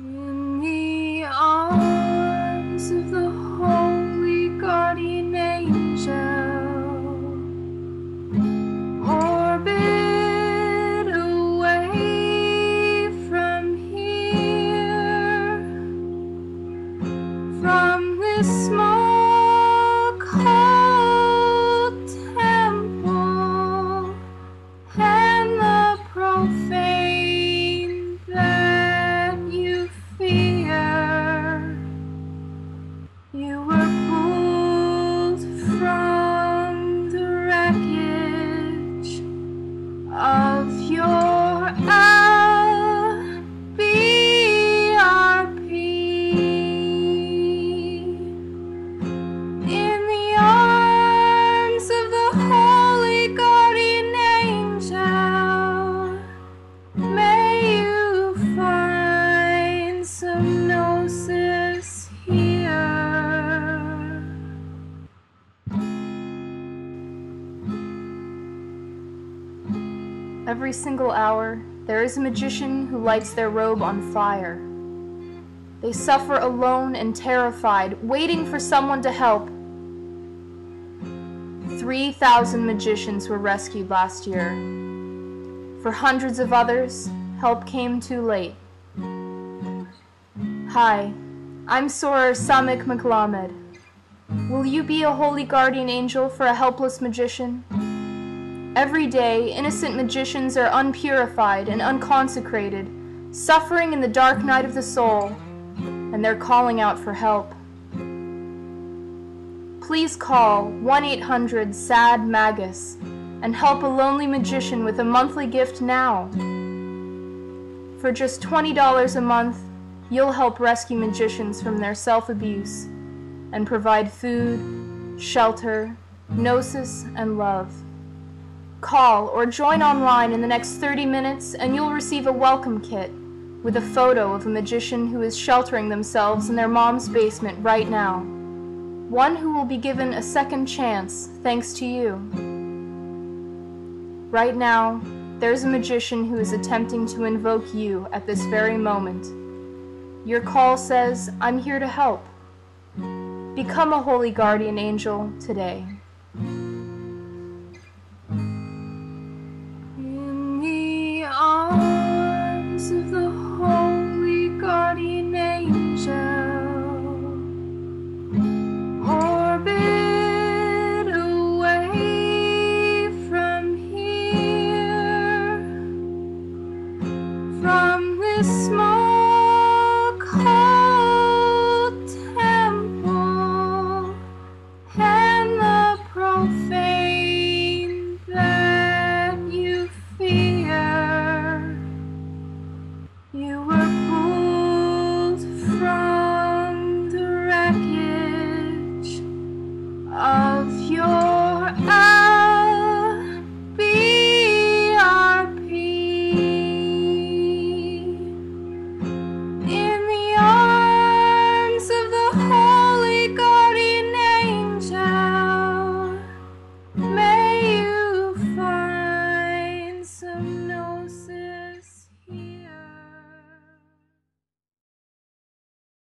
In Every single hour, there is a magician who lights their robe on fire. They suffer alone and terrified, waiting for someone to help. 3,000 magicians were rescued last year. For hundreds of others, help came too late. Hi, I'm Soror Samekh McLamed. Will you be a holy guardian angel for a helpless magician? Every day, innocent magicians are unpurified and unconsecrated, suffering in the dark night of the soul, and they're calling out for help. Please call 1 800 SAD MAGUS and help a lonely magician with a monthly gift now. For just $20 a month, you'll help rescue magicians from their self abuse and provide food, shelter, gnosis, and love. Call or join online in the next 30 minutes and you'll receive a welcome kit with a photo of a magician who is sheltering themselves in their mom's basement right now. One who will be given a second chance thanks to you. Right now, there's a magician who is attempting to invoke you at this very moment. Your call says, I'm here to help. Become a holy guardian angel today.